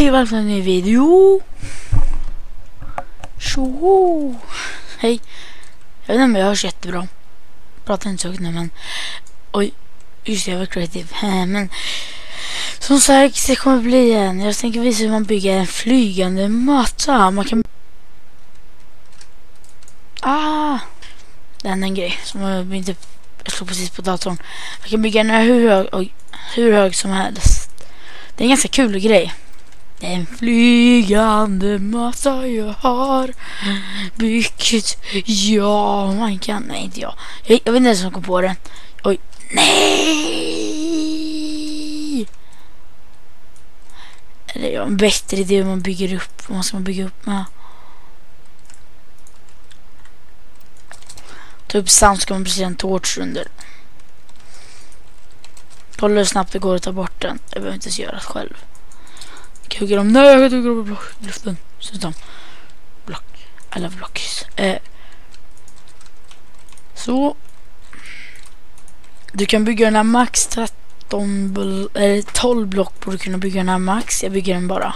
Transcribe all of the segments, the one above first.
Hej och välkomna till en ny video! Tjo! Hej! Jag vet inte om jag hörs jättebra. Pratar inte så högt nu men... Oj! Just det, jag var creative. men... Som sagt, det kommer bli en... Jag tänker visa hur man bygger en flygande matta. Man kan... Ah! Det är en grej som jag inte... Jag slog precis på datorn. Man kan bygga den hur hög, hur hög som helst. Det är en ganska kul grej. En flygande massa jag har byggt. Ja, man kan. Nej, inte jag. Jag, jag vet inte ens som kom på den. Oj. Nej! Eller jag har en bättre idé hur man bygger upp. Vad ska man bygga upp med? Ta upp sand ska man precis en torch under. Kolla hur snabbt det går att ta bort den. Jag behöver inte ens göra det själv. Hugger dem. Nej, jag hugger dem i luften. Sluta. Block. Alla blocks. Eh. Så. Du kan bygga den här max 13 eller 12 block borde du kunna bygga den här max. Jag bygger den bara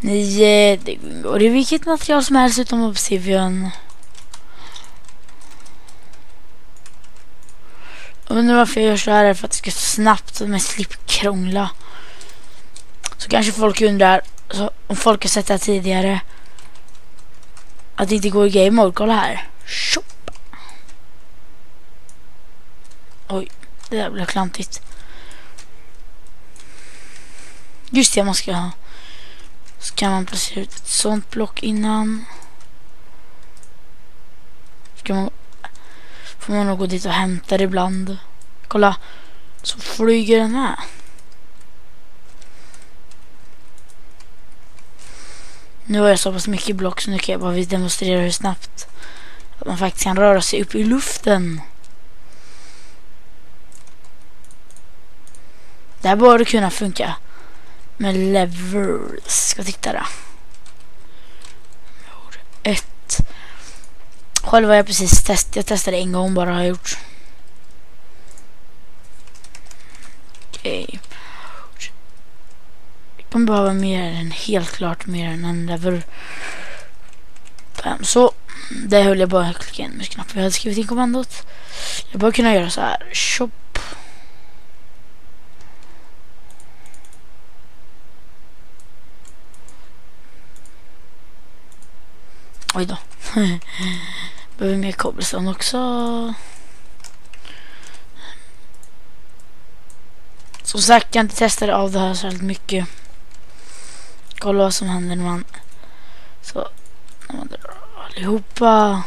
9. Det går i vilket material som helst utom obsidian. Jag undrar varför jag gör så här för att det ska snabbt så man slipper krångla. Så kanske folk undrar, så om folk har sett det här tidigare, att det inte går i game mode. Kolla här. Shop. Oj, det där blev klantigt. Just det, man ska ha. Så kan man placera ut ett sånt block innan. Ska man, får man nog gå dit och hämta det ibland. Kolla, så flyger den här. Nu har jag så pass mycket block så nu kan jag bara demonstrera hur snabbt att man faktiskt kan röra sig upp i luften. Det här borde kunna funka med levels. Ska titta där. Ett. Själv har jag precis testat. Jag testade en gång bara har jag gjort. Okej. Okay kroppen behöver mer än helt klart mer än en level 5. Ehm, så det höll jag bara att klicka in med knappen. Jag hade skrivit in kommandot. Jag bör kunna göra så här. Shop. Oj då. Behöver mer cobblestone också. Som sagt, jag inte testade av det här så mycket. Kolla vad som händer när man så när man drar allihopa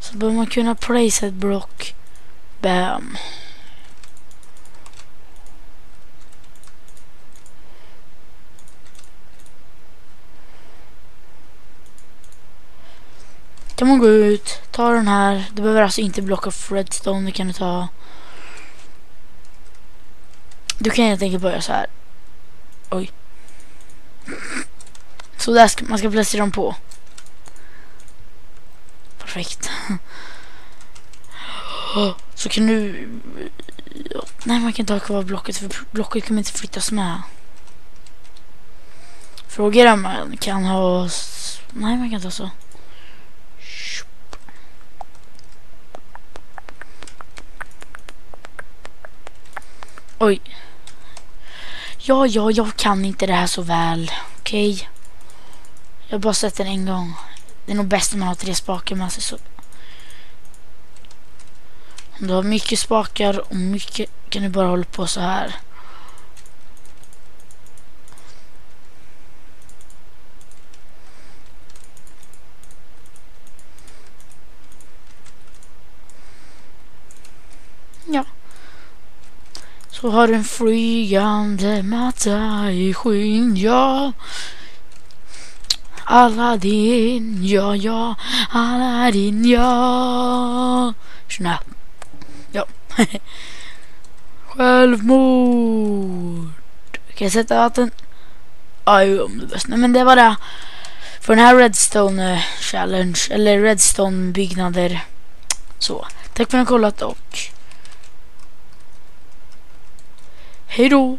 så bör man kunna place ett block bam kan man gå ut, ta den här. Du behöver alltså inte blocka redstone, det kan du ta. Du kan helt enkelt börja så här. Oj. Så där ska man ska placera dem på. Perfekt. Så kan du... Nej, man kan inte ha kvar blocket för blocket kommer inte flyttas med. Fråga om man kan ha... Nej, man kan inte ha så. Oj. Ja, ja, jag kan inte det här så väl. Okej. Okay. Jag har bara sett den en gång. Det är nog bäst om man har tre spakar med sig så. Om du har mycket spakar och mycket kan du bara hålla på så här. Ja. Så har du en flygande matta i skyn, ja. Aladdin, ja, ja. Aladdin, ja. Snabbt. Ja. Självmord. Kan jag sätta vatten? Aj, om du bäst. Nej, men det var det. För den här Redstone Challenge. Eller Redstone byggnader. Så. Tack för att ni har kollat och... Hej då!